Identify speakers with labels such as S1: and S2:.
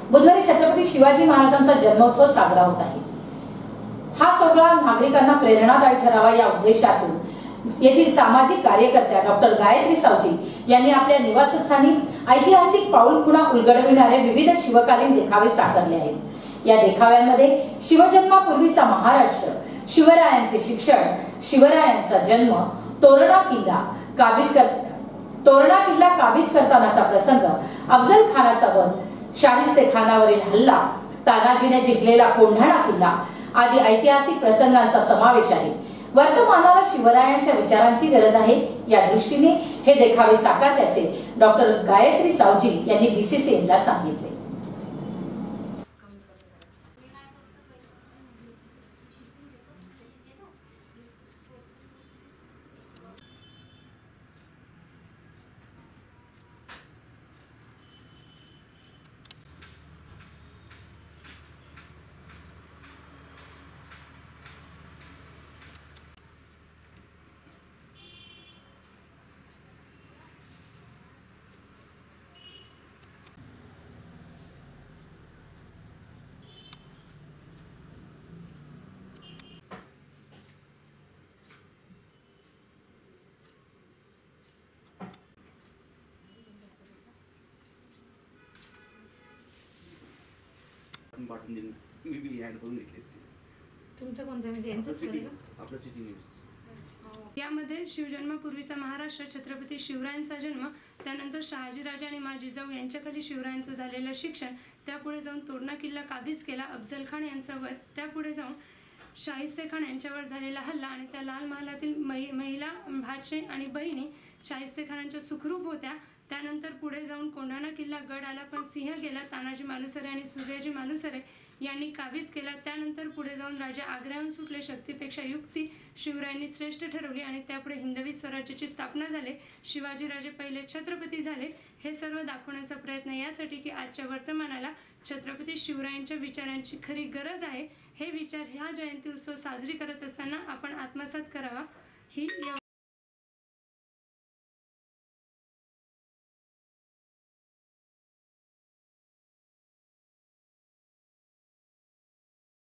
S1: बुधवारी छत्रपती शिवाजी महाराजांचा जन्मोत्सव साजरा होत आहे. हा सोहळा नागरिकांना प्रेरणादायी ठरावा या उद्देशातून येथील सामाजिक कार्यकर्त्या डॉक्टर गायत्री सावजी यांनी आपल्या निवासस्थानी ऐतिहासिक पाऊल खुणा उलगडविणारे विविध शिवकालीन देखावे साकारले आहेत. या देखाव्यांमध्ये शिवजन्मापूर्वीचा महाराष्ट्र शिवरायांचे शिक्षण शिवरायांचा जन्म तोरणा किल्ला काबिस्कर तोरणा किल्ला काबीज करतानाचा प्रसंग अफजल खानाचा वध शाहिस्ते खानावरील हल्ला तानाजीने जिंकलेला कोंढाणा किल्ला आदी ऐतिहासिक प्रसंगांचा समावेश आहे. वर्तमानाला शिवरायांच्या विचारांची गरज आहे. या दृष्टीने हे देखावे साकारल्याचे डॉक्टर गायत्री सावजी यांनी बीसीसीएनला सांगितले.
S2: आपण पाठवून दिली मी बी ॲड करून घेतली असती.
S3: तुमचं कोणतं म्हणजे
S2: आपलं
S3: यांचंच
S2: सिटी? आपलं सिटी न्यूज
S4: यामध्ये शिवजन्मापूर्वीचा महाराष्ट्र छत्रपती शिवरायांचा जन्म त्यानंतर शहाजीराजे आणि मा जिजाऊ यांच्याखाली शिवरायांचं झालेलं शिक्षण त्यापुढे जाऊन तोरणा किल्ला काबीज केला अफजल खान यांचा वध त्यापुढे जाऊन शाहिस्ते खान यांच्यावर झालेला हल्ला आणि त्या लाल महालातील महि महिला भाचे आणि बहिणी शाहिस्ते खानांच्या सुखरूप होत्या. त्यानंतर पुढे जाऊन कोंढाणा किल्ला गड आला पण सिंह गेला तानाजी मालुसरे आणि सूर्याजी मालुसरे यांनी काबीज केला. त्यानंतर पुढे जाऊन राजा आग्र्याहून सुटले. शक्तीपेक्षा युक्ती शिवरायांनी श्रेष्ठ ठरवली आणि त्यापुढे हिंदवी स्वराज्याची स्थापना झाली. शिवाजीराजे पहिले छत्रपती झाले. हे सर्व दाखवण्याचा प्रयत्न यासाठी की आजच्या वर्तमानाला छत्रपती शिवरायांच्या विचारांची खरी गरज आहे. हे विचार ह्या जयंती उत्सव साजरी करत असताना आपण आत्मसात करावा. ही या